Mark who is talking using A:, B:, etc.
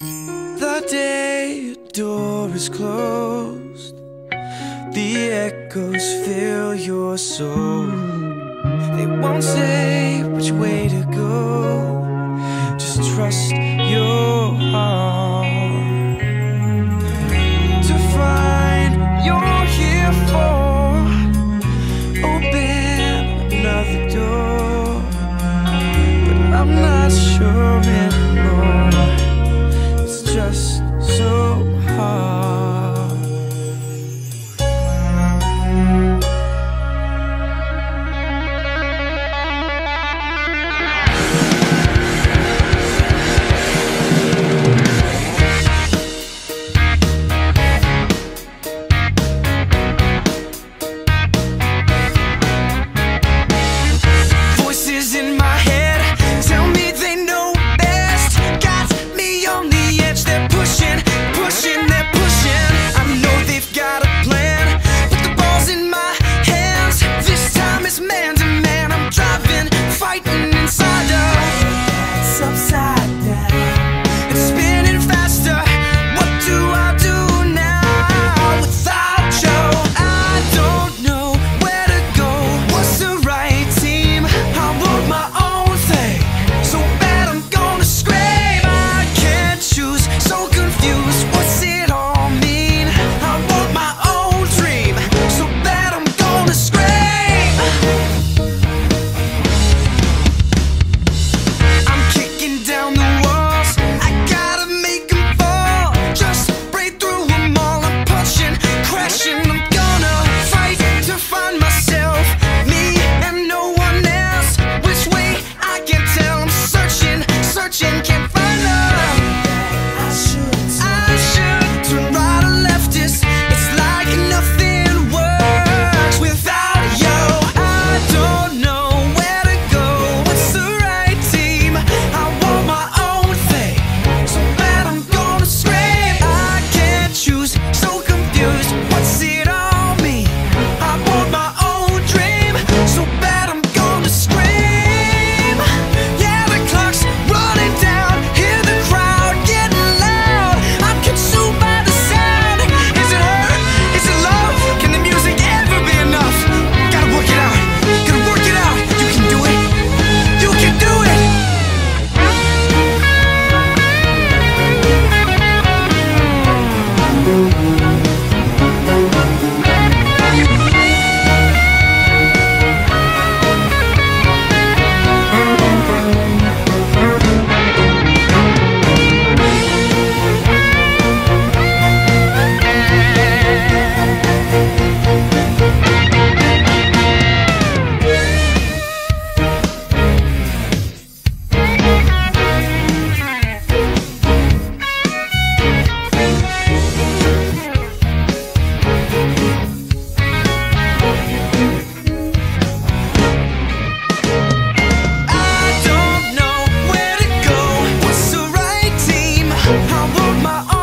A: The day your door is closed, the echoes fill your soul. They won't say which way to go, just trust your I want my own.